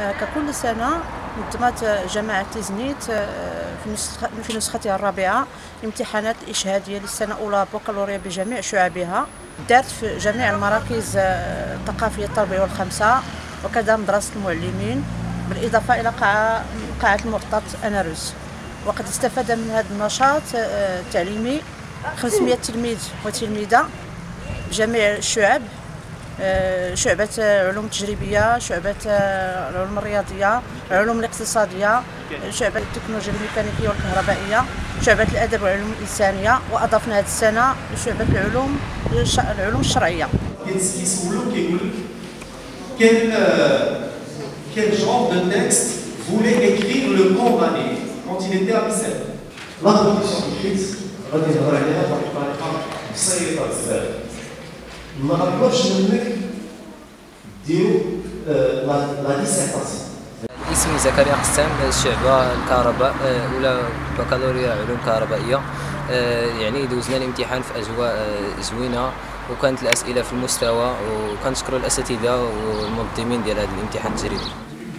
ككل سنة نظمت جماعة تيزنيت في نسختها الرابعة امتحانات الإشهادية للسنة الأولى بكالوريا بجميع شعبها. دارت في جميع المراكز الثقافية التربوية والخمسة وكذا مدرسة المعلمين بالإضافة إلى قاعة قاعة المعطط أناروس وقد استفاد من هذا النشاط التعليمي 500 تلميذ وتلميذة جميع الشعب. آه، شعبة علوم تجريبية شعبة آه، العلوم الرياضية العلوم الاقتصادية شعبة التكنولوجيا الميكانيكية والكهربائية شعبة الأدب والعلوم الإنسانية وأضفنا هذه السنة شعبة العلوم العلوم الشرعية. كيسولوك كيقول لك quel quel genre de texte voulait écrire le condamné quand il était à Bicêtre لا تبقى غادي نهضر عليها بواحد بسيطه بزاف ما غنطلبش منك ديروا لا ديسيرتاسيون اسمي زكريا قسام الشعبة الكهرباء أولى بكالوريا علوم كهربائية. يعني دوزنا الامتحان في أجواء زوينة وكانت الأسئلة في المستوى وكنشكروا الأساتذة والمنظمين ديال هذا الامتحان التجريبي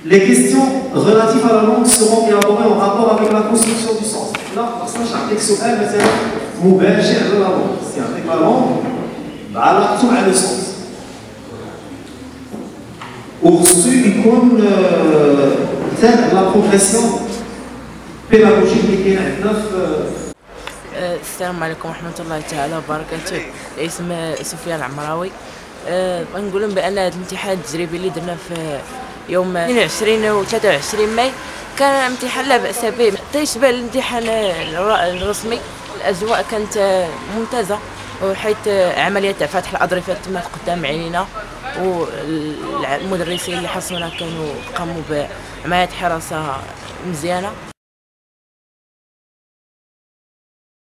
Les questions relatives à la langue seront élaborées en rapport avec la construction du sens. Là, خاصنا نعطيك سؤال مثلا مباشر بعلاقته مع le sens. وخصو يكون تابع la progression pédagogique اللي كاين عندنا في السلام عليكم ورحمة الله تعالى وبركاته. اسم سفيان العمراوي. أه نقول بأن هذا الامتحان التجريبي اللي درنا في يوم 22 و 23 ماي كان امتحان لا بأس به. تيشبه الامتحان الرسمي. الأجواء كانت ممتازة. وحيث عملية فتح الأظرفة تمت قدام عينينا والمدرسين اللي حصلونا كانوا قاموا بعملية حراسة مزيانة.